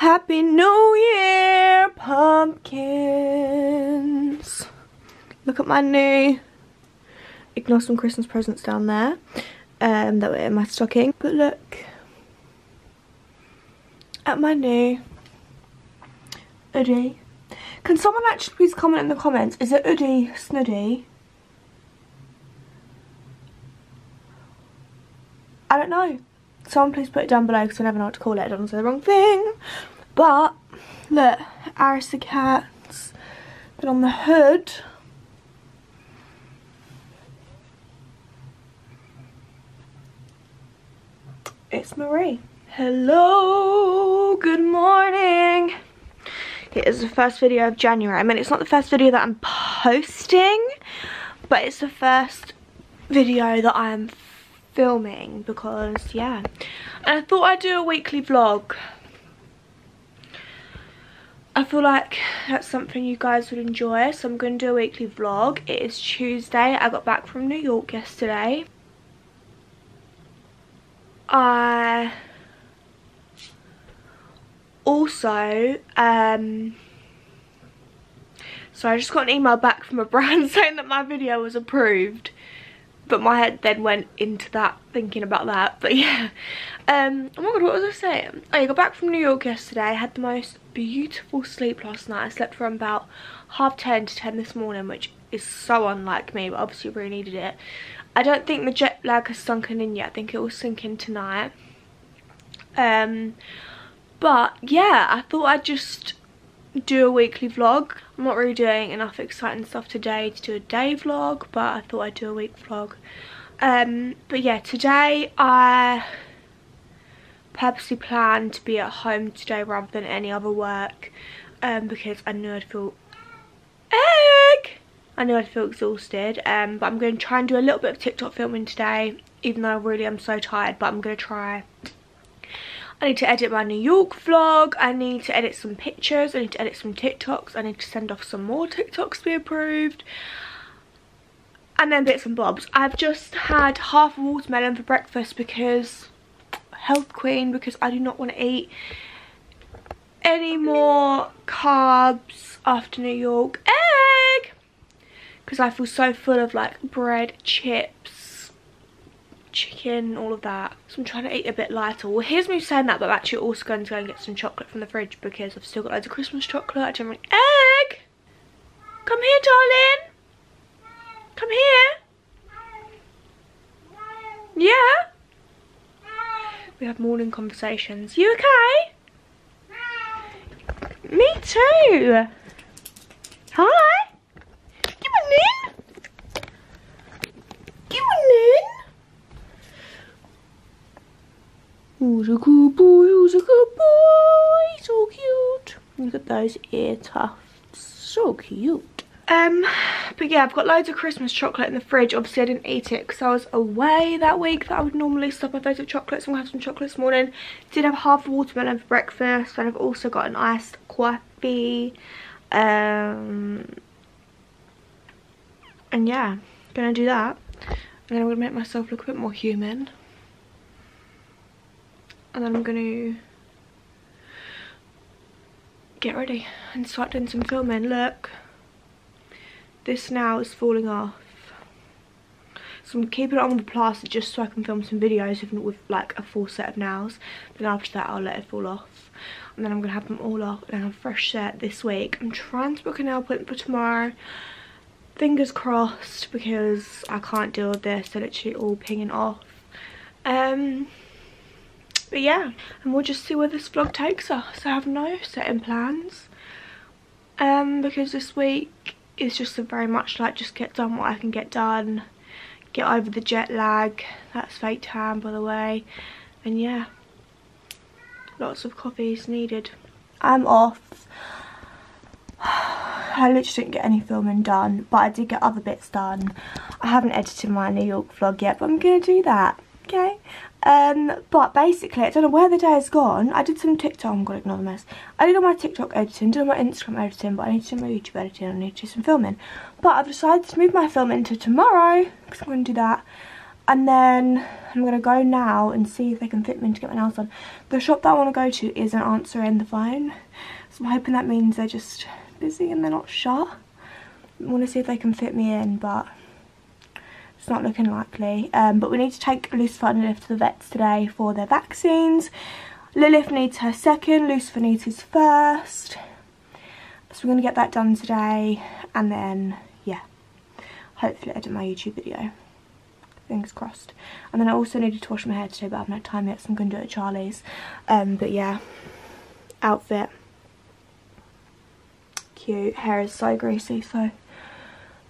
Happy New Year, pumpkins. Look at my new, ignore some Christmas presents down there um, that were in my stocking. But look at my new hoodie. Can someone actually please comment in the comments, is it hoodie snuddy? I don't know. Someone please put it down below because I never know what to call it. I don't say the wrong thing. But, look, Aristocats. But on the hood, it's Marie. Hello, good morning. It is the first video of January. I mean, it's not the first video that I'm posting, but it's the first video that I'm filming because yeah. And I thought I'd do a weekly vlog. I feel like that's something you guys would enjoy so I'm going to do a weekly vlog. It is Tuesday. I got back from New York yesterday. I also um so I just got an email back from a brand saying that my video was approved but my head then went into that thinking about that but yeah. Um oh my god what was i saying? I got back from new york yesterday. I had the most beautiful sleep last night. I slept from about half 10 to 10 this morning which is so unlike me but obviously really needed it. I don't think the jet lag has sunken in yet. I think it will sink in tonight. Um but yeah i thought i'd just do a weekly vlog. I'm not really doing enough exciting stuff today to do a day vlog, but I thought I'd do a week vlog. Um, but yeah, today I purposely planned to be at home today rather than any other work um, because I knew I'd feel egg. I knew I'd feel exhausted, um, but I'm going to try and do a little bit of TikTok filming today, even though I really am so tired, but I'm going to try. I need to edit my New York vlog. I need to edit some pictures. I need to edit some TikToks. I need to send off some more TikToks to be approved. And then bits and bobs. I've just had half a watermelon for breakfast because health queen because I do not want to eat any more carbs after New York egg because I feel so full of like bread, chips, chicken, all of that. So I'm trying to eat a bit lighter. Well, here's me saying that, but I'm actually also going to go and get some chocolate from the fridge because I've still got loads of Christmas chocolate. I don't egg. Come here, darling. Come here. Yeah. We have morning conversations. You okay? Me too. Hi. Come on in. Come on in. Who's a good boy, who's a good boy, so cute. Look at those ear tufts, so cute. Um, but yeah, I've got loads of Christmas chocolate in the fridge. Obviously, I didn't eat it because I was away that week that I would normally stop my with chocolates. I'm going to have some chocolate this morning. Did have half a watermelon for breakfast. And I've also got an iced coffee. Um, and yeah, gonna do that. And then I'm gonna make myself look a bit more human and then I'm to get ready and start doing some filming. Look, this now is falling off. So I'm keeping it on the plaster just so I can film some videos with, with like a full set of nails. Then after that I'll let it fall off. And then I'm going to have them all off and have a fresh set this week. I'm trying to book a nail appointment for tomorrow. Fingers crossed because I can't deal with this. They're literally all pinging off. Um, but yeah and we'll just see where this vlog takes us i have no setting plans um because this week is just very much like just get done what i can get done get over the jet lag that's fake tan by the way and yeah lots of coffees needed i'm off I literally didn't get any filming done, but I did get other bits done. I haven't edited my New York vlog yet, but I'm going to do that, okay? Um, but basically, I don't know where the day has gone. I did some TikTok, I'm to ignore the mess. I did all my TikTok editing, did all my Instagram editing, but I need to do my YouTube editing, I need to do some filming. But I've decided to move my film into tomorrow, because I'm to do that. And then I'm going to go now and see if they can fit me in to get my nails done. The shop that I want to go to isn't answering the phone. So I'm hoping that means they're just busy and they're not shut. I want to see if they can fit me in, but it's not looking likely. Um, but we need to take Lucifer and Lilith to the vets today for their vaccines. Lilith needs her second, Lucifer needs his first. So we're going to get that done today and then, yeah, hopefully edit my YouTube video. Fingers crossed. And then I also needed to wash my hair today but I haven't had time yet so I'm going to do it at Charlie's. Um, but yeah, outfit. Cute. Hair is so greasy so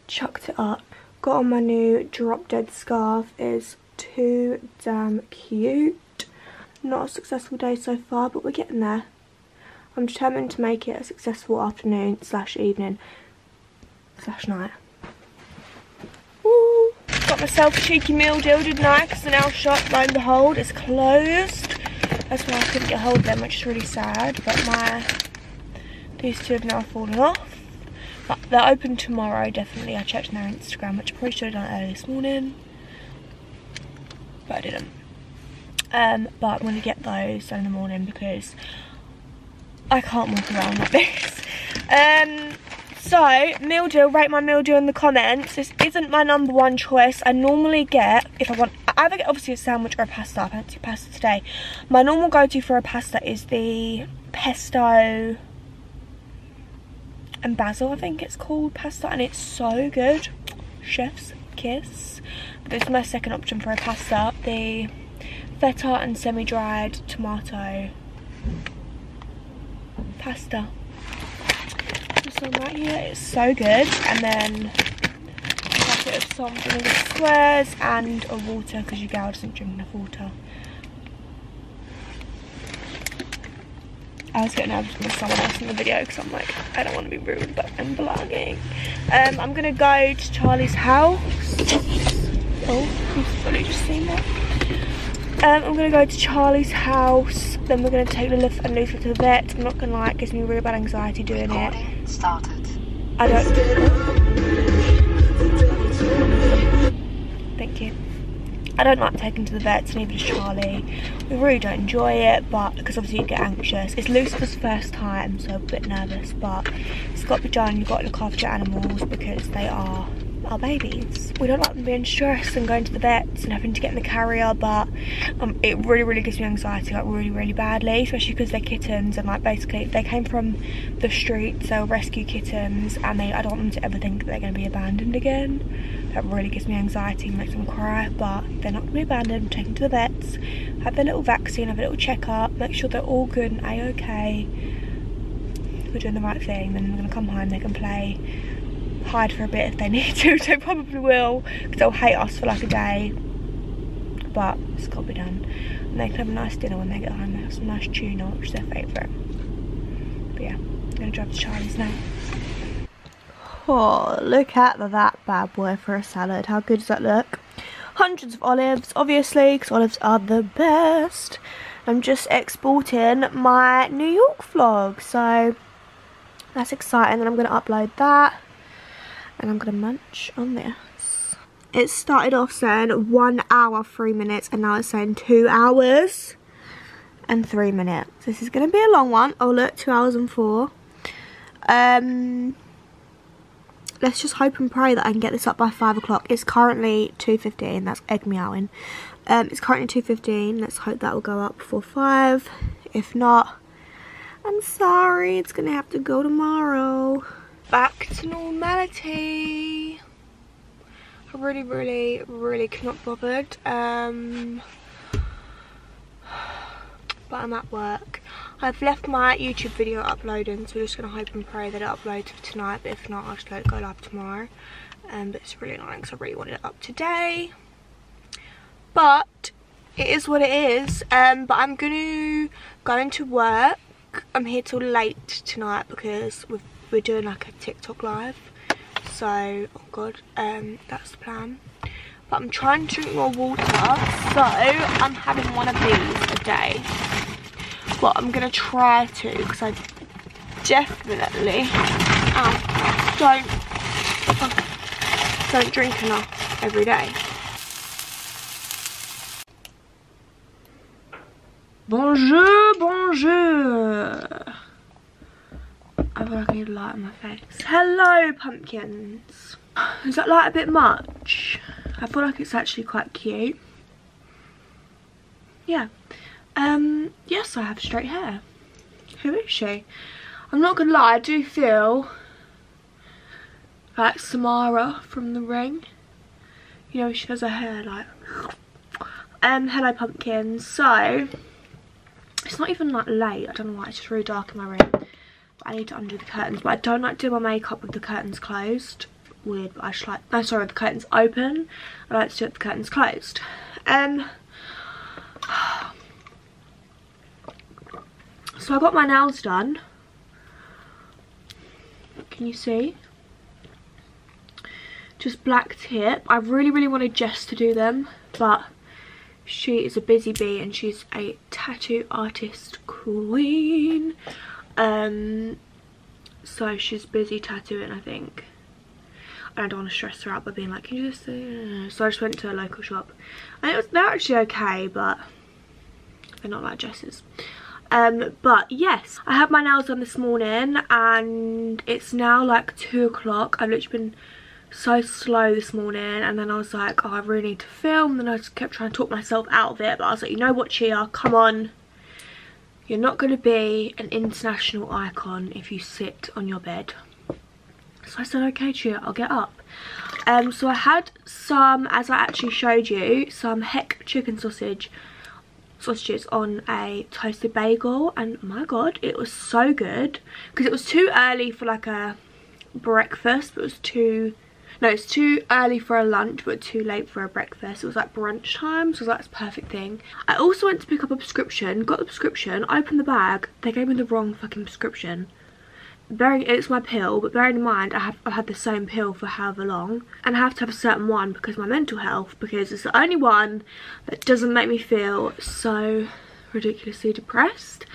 chucked it up. Got on my new drop dead scarf. is too damn cute. Not a successful day so far but we're getting there. I'm determined to make it a successful afternoon slash evening slash night. Got myself a cheeky meal deal, didn't I? Because the nail shop, lo and behold, is closed. That's why I couldn't get hold of them, which is really sad. But my these two have now fallen off. They're open tomorrow, definitely. I checked on their Instagram, which I probably should have done earlier this morning. But I didn't. Um, but I'm going to get those in the morning because I can't walk around like this. Um, so, meal deal, rate my meal deal in the comments. This isn't my number one choice. I normally get, if I want, I either get obviously a sandwich or a pasta. I fancy pasta today. My normal go-to for a pasta is the pesto and basil, I think it's called, pasta. And it's so good. Chef's kiss. But this is my second option for a pasta. The feta and semi-dried tomato pasta. This one right here is so good. And then a bit of some squares and a water because your gal doesn't drink enough water. I was getting nervous with someone else in the video because I'm like, I don't want to be rude, but I'm vlogging. Um, I'm going to go to Charlie's house. Oh, you've probably just seen that. Um, I'm going to go to Charlie's house. Then we're going to take Lilith and Lucifer to the vet. I'm not going to lie, it gives me really bad anxiety doing Recording it. started. I don't... Thank you. I don't like taking to the vets, neither does Charlie. We really don't enjoy it, but because obviously you get anxious. It's Lucifer's first time, so a bit nervous, but it's got to be done. You've got to look after your animals because they are our babies. We don't like them being stressed and going to the vets and having to get in the carrier, but um, it really, really gives me anxiety, like really, really badly, especially because they're kittens and like basically they came from the street, they're rescue kittens, and they I don't want them to ever think that they're going to be abandoned again. That really gives me anxiety and makes them cry, but they're not going to be abandoned. Take them to the vets, have their little vaccine, have a little checkup, make sure they're all good and a-okay. We're doing the right thing, then we're going to come home, they can play hide for a bit if they need to. They probably will because they'll hate us for like a day. But it's got to be done. And they can have a nice dinner when they get home. They have some nice tuna, which is their favourite. But yeah, I'm going to drive to Charlie's now. Oh, look at that bad boy for a salad. How good does that look? Hundreds of olives, obviously, because olives are the best. I'm just exporting my New York vlog, so that's exciting. And I'm going to upload that and I'm going to munch on this. It started off saying one hour, three minutes, and now it's saying two hours and three minutes. This is going to be a long one. Oh look, two hours and four. Um, let's just hope and pray that I can get this up by five o'clock. It's currently 2.15, that's egg meowing. Um, it's currently 2.15, let's hope that will go up before five. If not, I'm sorry, it's going to have to go tomorrow back to normality. I really, really, really cannot bothered. Um, but I'm at work. I've left my YouTube video uploading, so we're just going to hope and pray that it uploads tonight. But if not, I'll just let it go live tomorrow. Um, but it's really annoying because I really wanted it up today. But it is what it is. Um, but I'm going to go into work. I'm here till late tonight because we've we're doing like a TikTok live. So, oh god, um, that's the plan. But I'm trying to drink more water, so I'm having one of these a day. But I'm gonna try to, because I definitely um, don't don't drink enough every day. Bonjour, bonjour. I feel like I need a light on my face. Hello, pumpkins. Is that light a bit much? I feel like it's actually quite cute. Yeah. Um, yes, I have straight hair. Who is she? I'm not gonna lie, I do feel like Samara from The Ring. You know, she has her hair like... Um, hello pumpkins. So, it's not even like late. I don't know why, it's just really dark in my room. But I need to undo the curtains. But I don't like doing my makeup with the curtains closed. Weird, but I just like... No, sorry, the curtains open. I like to do it with the curtains closed. Um... So I got my nails done. Can you see? Just black tip. I really, really wanted Jess to do them, but she is a busy bee and she's a tattoo artist queen. Um, so she's busy tattooing, I think. And I don't want to stress her out by being like, can you just... Uh? So I just went to a local shop. And it was, they're actually okay, but they're not like Jess's. Um, but yes, I had my nails done this morning and it's now like 2 o'clock. I've literally been so slow this morning and then I was like, oh, I really need to film. Then I just kept trying to talk myself out of it. But I was like, you know what, Chia, come on. You're not going to be an international icon if you sit on your bed. So I said, okay, Chia, I'll get up. Um, so I had some, as I actually showed you, some heck chicken sausage sausages on a toasted bagel and my god it was so good. Because it was too early for like a breakfast but it was too no it's too early for a lunch but too late for a breakfast. It was like brunch time so that's perfect thing. I also went to pick up a prescription got the prescription opened the bag they gave me the wrong fucking prescription bearing it's my pill but bearing in mind I have I've had the same pill for however long and I have to have a certain one because my mental health because it's the only one that doesn't make me feel so ridiculously depressed.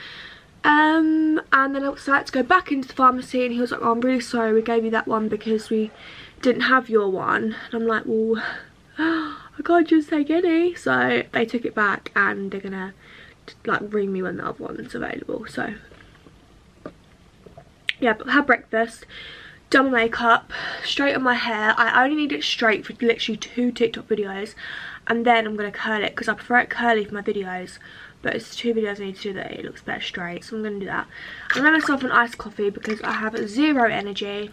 Um and then I decided to go back into the pharmacy and he was like oh I'm really sorry we gave you that one because we didn't have your one. And I'm like well I can't just take any. So they took it back and they're gonna like ring me when the other one's available so yeah, but had breakfast, done my makeup, straightened my hair. I only need it straight for literally two TikTok videos. And then I'm going to curl it because I prefer it curly for my videos. But it's two videos I need to do that it looks better straight. So I'm going to do that. I made myself an iced coffee because I have zero energy.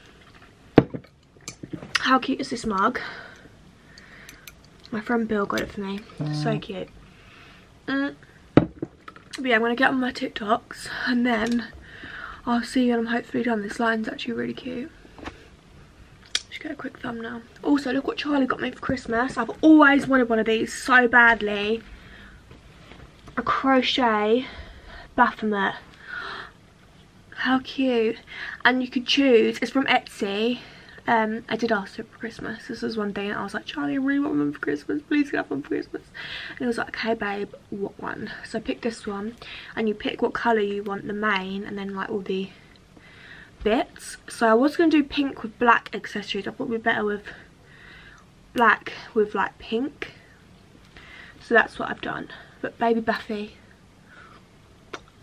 How cute is this mug? My friend Bill got it for me. Mm. So cute. Mm. But yeah, I'm going to get on my TikToks and then I'll see you when I'm hopefully done. This line's actually really cute. Just get a quick thumbnail. Also, look what Charlie got me for Christmas. I've always wanted one of these so badly. A crochet Baphomet. How cute. And you could choose, it's from Etsy um, I did ask her for Christmas. This was one thing I was like, Charlie, I really want one for Christmas. Please get one for Christmas. And he was like, okay, babe, what one? So I picked this one. And you pick what colour you want, the mane, and then like all the bits. So I was going to do pink with black accessories. I thought it would be better with black with like pink. So that's what I've done. But baby Buffy,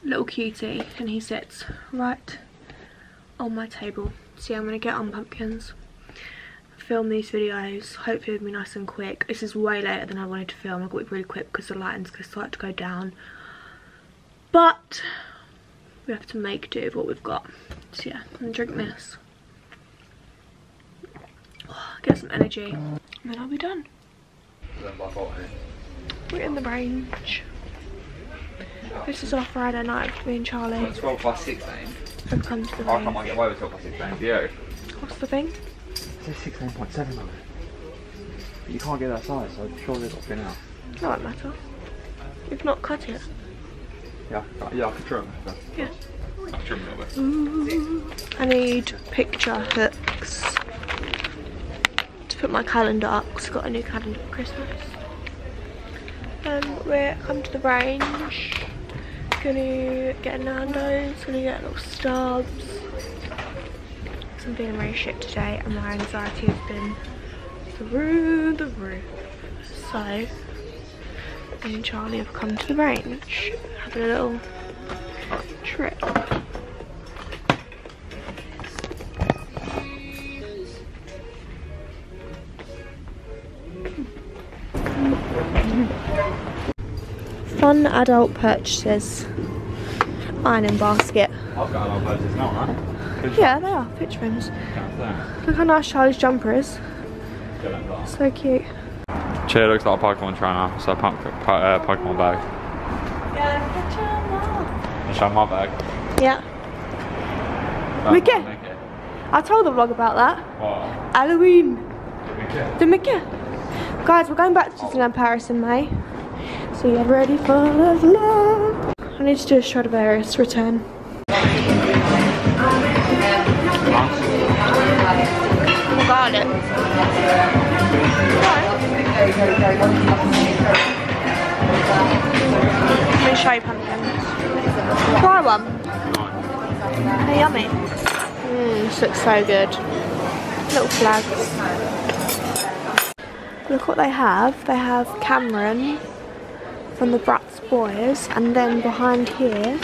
little cutie, and he sits right on my table. So yeah, I'm going to get on pumpkins, film these videos, hopefully it'll be nice and quick. This is way later than I wanted to film, I got it really quick because the lighting's going to start to go down. But, we have to make do with what we've got. So yeah, I'm going to drink this. Oh, get some energy, and then I'll be done. We're in the range. This is our Friday night with me and Charlie. 12 past 16 and come to the I can't get away with talking 16 to you. What's the thing? It says 16.7 on it. But you can't get that size, so surely it's not been out. No, it matter. You've not cut it. Yeah, yeah, I can trim. So. Yeah. I'll trim a little bit. Ooh, I need picture hooks to put my calendar up because I've got a new calendar for Christmas. Um, we're come to the range gonna get Nando's, gonna get little stubs. I'm feeling very shit today and my anxiety has been through the roof. So, me and Charlie have come to the range, having a little trip. Fun adult purchases. Ironing basket. I've got a lot of purchases now, right? Yeah, they are picture frames. Look how nice Charlie's jumper is. So cute. Chair looks like a Pokemon trainer, so punk, po uh, Pokemon bag. Yeah, And show my bag. Yeah. That's Mickey. Mickey. I told the vlog about that. What? Halloween. Mickey? The Mickey. Guys, we're going back to Disneyland Paris in May. So get ready for the vlog. I need to do a Stradivarius return. Got it. Let me show you pumpkins. Try one. They're yummy. Mmm, this looks so good. Little flags. Look what they have. They have Cameron from the Bratz Boyz, and then behind here,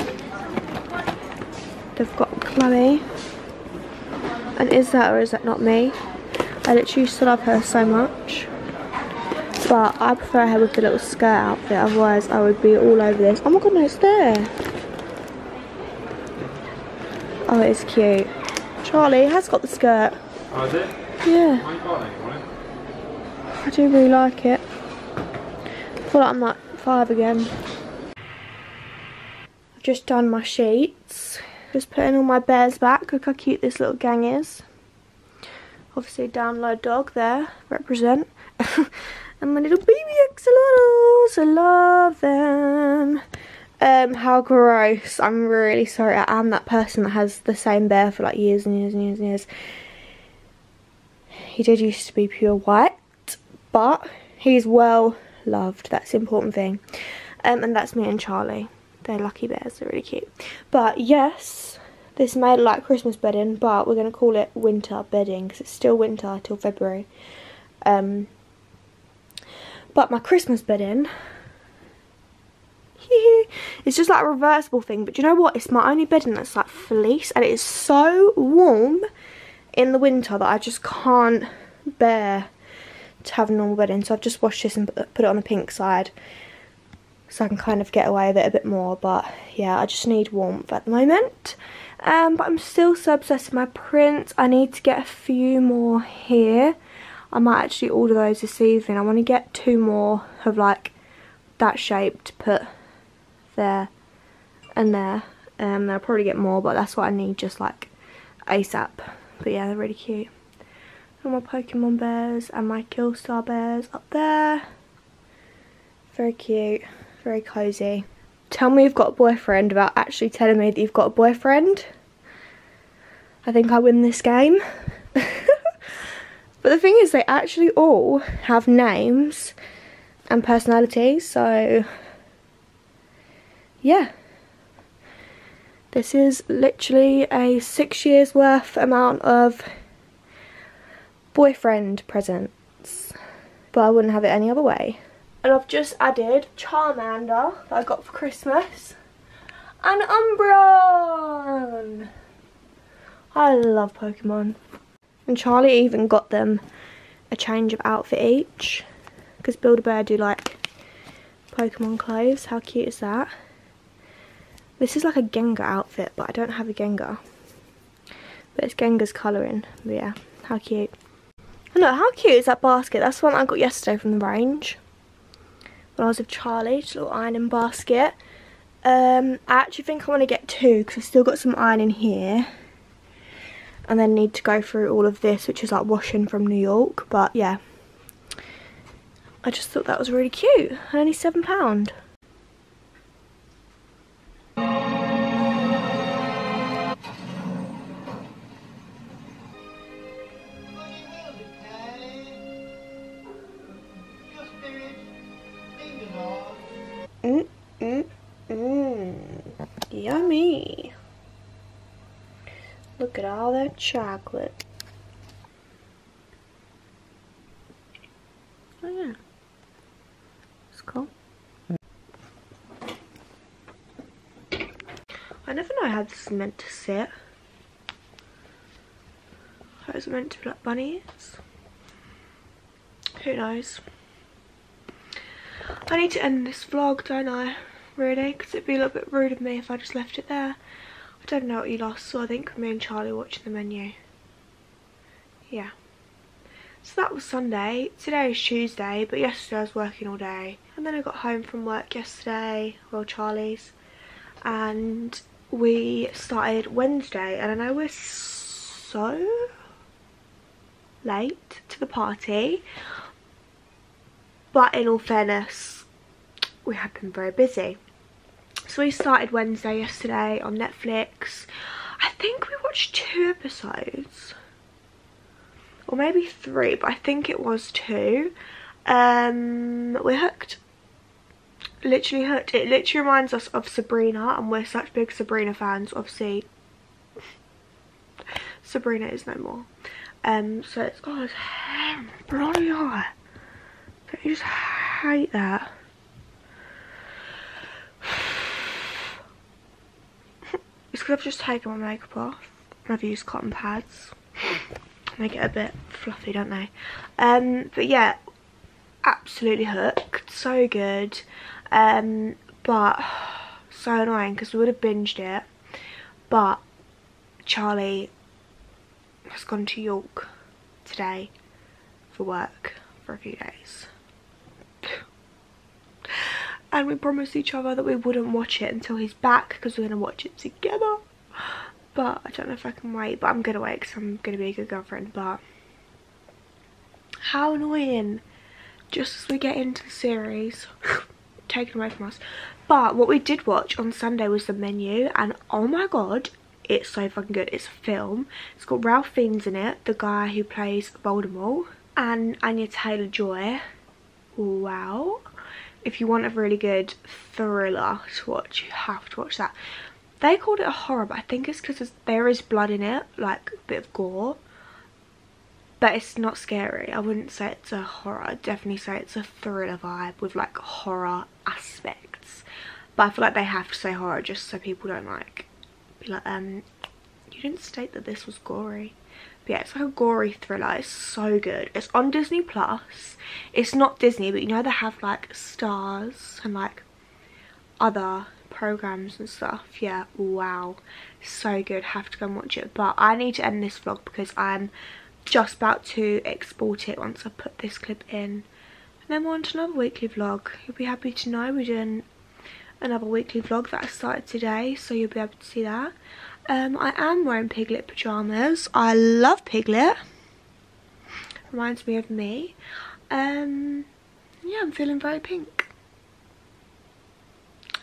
they've got Chloe. And is that or is that not me? I literally used to love her so much. But I prefer her with the little skirt outfit, otherwise I would be all over this. Oh my god, no, it's there. Oh, it's cute. Charlie has got the skirt. Oh, is it? Yeah. Why you got it? You want it? I do really like it. I feel like I'm like five again. I've just done my sheets. Just putting all my bears back. Look how cute this little gang is. Obviously download dog there. Represent. and my little baby axolotls. I love them. Um, how gross. I'm really sorry. I am that person that has the same bear for like years and years and years and years. He did used to be pure white but he's well loved. That's the important thing. Um, and that's me and Charlie. They're lucky bears. They're really cute. But yes, this made like Christmas bedding, but we're going to call it winter bedding because it's still winter till February. Um, but my Christmas bedding, it's just like a reversible thing. But you know what? It's my only bedding that's like fleece, and it is so warm in the winter that I just can't bear to have a normal bedding. So I've just washed this and put it on the pink side so I can kind of get away with it a bit more. But yeah, I just need warmth at the moment. Um, but I'm still so obsessed with my prints. I need to get a few more here. I might actually order those this evening. I want to get two more of like that shape to put there and there. Um, I'll probably get more, but that's what I need just like ASAP. But yeah, they're really cute. And my Pokemon bears and my Killstar bears up there. Very cute, very cozy. Tell me you've got a boyfriend without actually telling me that you've got a boyfriend. I think I win this game. but the thing is, they actually all have names and personalities, so yeah. This is literally a six years worth amount of boyfriend presents. But I wouldn't have it any other way. And I've just added Charmander that I got for Christmas. And Umbreon! I love Pokemon. And Charlie even got them a change of outfit each. Because Build-A-Bear do like Pokemon clothes. How cute is that? This is like a Gengar outfit, but I don't have a Gengar. But it's Gengar's colouring. But yeah, how cute. Oh no, how cute is that basket? That's the one I got yesterday from the range. When I was with Charlie, just a little ironing basket. Um, I actually think I want to get two because I've still got some ironing here. And then need to go through all of this, which is like washing from New York. But yeah, I just thought that was really cute. Only £7. Look at all that chocolate. Oh yeah. It's cool. I never know how this is meant to sit. How it's meant to be like bunnies. Who knows? I need to end this vlog, don't I? Really? Because it'd be a little bit rude of me if I just left it there. I don't know what you lost, so I think me and Charlie watching the menu. Yeah. So that was Sunday. Today is Tuesday, but yesterday I was working all day. And then I got home from work yesterday, well Charlie's. And we started Wednesday, and I know we're so late to the party. But in all fairness, we have been very busy. So we started Wednesday yesterday on Netflix. I think we watched two episodes. Or maybe three, but I think it was two. Um, we're hooked. Literally hooked. It literally reminds us of Sabrina and we're such big Sabrina fans. Obviously, Sabrina is no more. Um, so it's, oh, it's bloody hot. Don't you just hate that? I've just taken my makeup off and I've used cotton pads. They get a bit fluffy, don't they? Um, but yeah, absolutely hooked. So good. Um, but so annoying because we would have binged it. But Charlie has gone to York today for work for a few days. And we promised each other that we wouldn't watch it until he's back because we're going to watch it together. But I don't know if I can wait but I'm gonna wait because I'm gonna be a good girlfriend but how annoying. Just as we get into the series taken away from us. But what we did watch on Sunday was the menu and oh my god it's so fucking good. It's a film. It's got Ralph Fiennes in it the guy who plays Voldemort and Anya Taylor-Joy. Wow if you want a really good thriller to watch you have to watch that. They called it a horror but i think it's because there is blood in it like a bit of gore. But it's not scary. I wouldn't say it's a horror. I'd definitely say it's a thriller vibe with like horror aspects. But i feel like they have to say horror just so people don't like be like um you didn't state that this was gory but yeah, it's like a gory thriller. It's so good. It's on Disney Plus. It's not Disney, but you know they have like stars and like other programs and stuff? Yeah wow. So good. Have to go and watch it. But i need to end this vlog because i'm just about to export it once i put this clip in. And then we're on to another weekly vlog. You'll be happy to know we're doing another weekly vlog that i started today so you'll be able to see that um, i am wearing piglet pajamas i love piglet reminds me of me um yeah i'm feeling very pink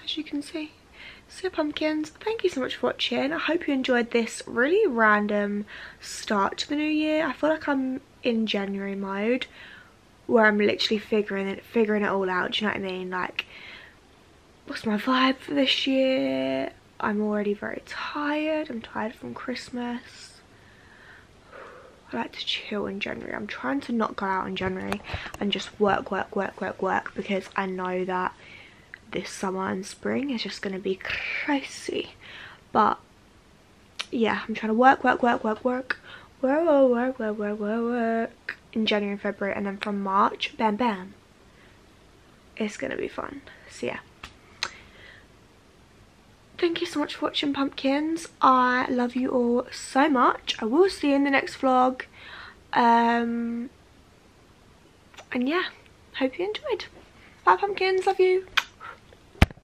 as you can see. So pumpkins, thank you so much for watching. I hope you enjoyed this really random start to the new year. I feel like I'm in January mode where I'm literally figuring it figuring it all out, do you know what I mean? Like what's my vibe for this year? I'm already very tired. I'm tired from Christmas. I like to chill in January. I'm trying to not go out in January and just work, work, work, work, work because I know that this summer and spring is just going to be crazy. But yeah, I'm trying to work, work, work, work, work, work, work, work, work, work, work in January and February, and then from March, bam, bam. It's going to be fun. So yeah. Thank you so much for watching pumpkins. I love you all so much. I will see you in the next vlog. Um, and yeah, hope you enjoyed. Bye pumpkins, love you.